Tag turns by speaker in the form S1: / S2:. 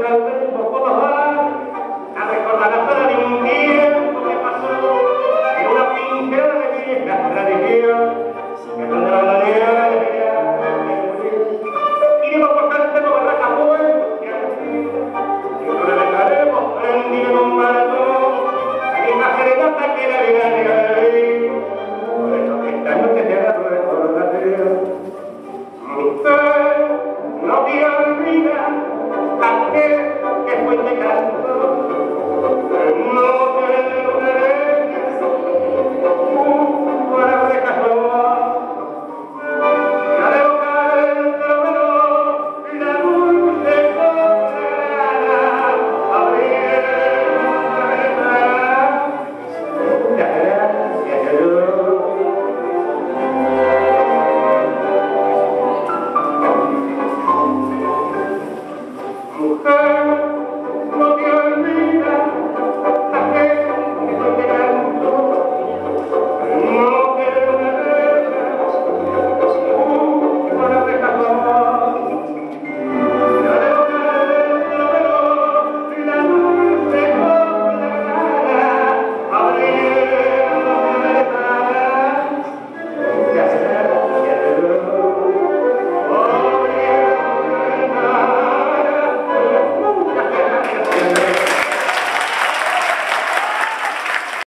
S1: local Thank